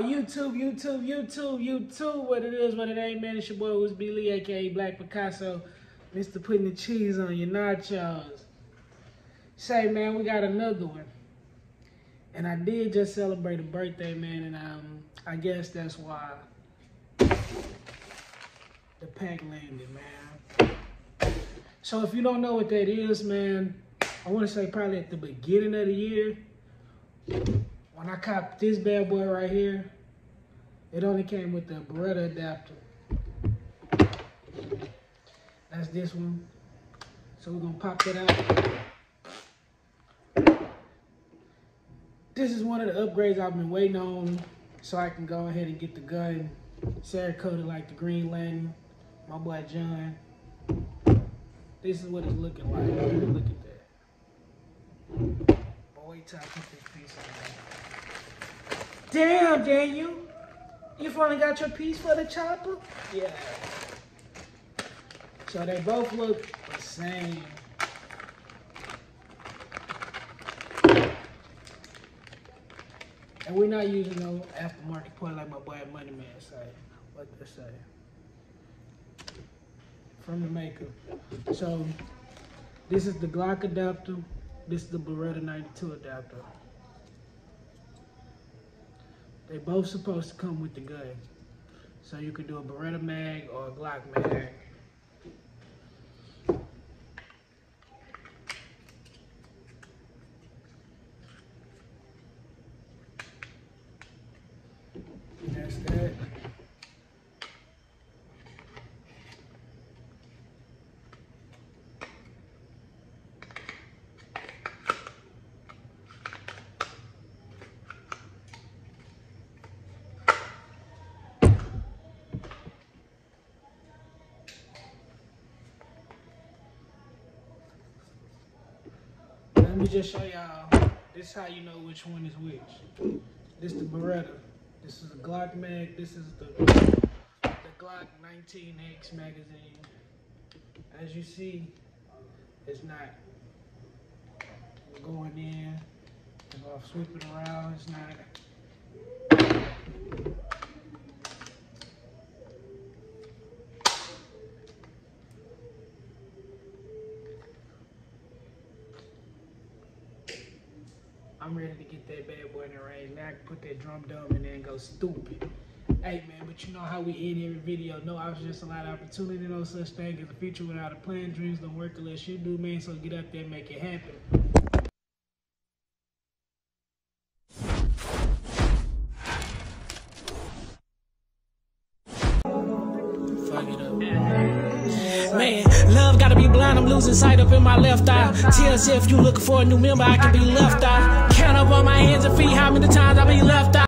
YouTube, YouTube, YouTube, YouTube. What it is, what it ain't, man. It's your boy Who's B Lee, aka Black Picasso. Mr. Putting the cheese on your nachos. Say, man, we got another one. And I did just celebrate a birthday, man, and um, I guess that's why the pack landed, man. So if you don't know what that is, man, I want to say probably at the beginning of the year, when I copped this bad boy right here, it only came with the Beretta adapter. That's this one. So we're gonna pop that out. This is one of the upgrades I've been waiting on so I can go ahead and get the gun Cerakoted like the Green Lantern, my boy John. This is what it's looking like. Look at that. Boy, till I put this piece on. Damn, Daniel. You finally got your piece for the chopper? Yeah. So they both look the same. And we're not using no aftermarket part like my boy Money Man say. What they say. From the maker. So this is the Glock adapter. This is the Beretta 92 adapter. They both supposed to come with the gun. So you could do a Beretta mag or a Glock mag. That's that. Let me just show y'all. This how you know which one is which. This the Beretta. This is the Glock mag. This is the the Glock 19X magazine. As you see, it's not going in. If I sweep it around, it's not. I'm ready to get that bad boy in the range. Now I can put that drum dome in there and go stupid. Hey man, but you know how we end every video. No options, just a lot of opportunity. No such thing as a future without a plan. Dreams don't work unless you do, man. So get out there and make it happen. Up. Man, gotta be blind. I'm losing sight up in my left eye. Tears if you looking for a new member, I can be left out. Count up on my hands and feet how many times I be left out.